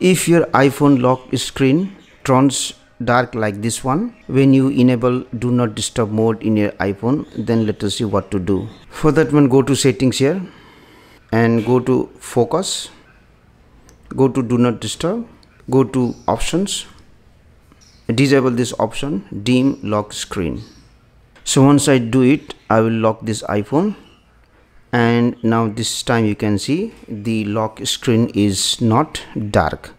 if your iphone lock screen turns dark like this one when you enable do not disturb mode in your iphone then let us see what to do. For that one go to settings here and go to focus go to do not disturb go to options disable this option dim lock screen. So once i do it i will lock this iphone and now this time you can see the lock screen is not dark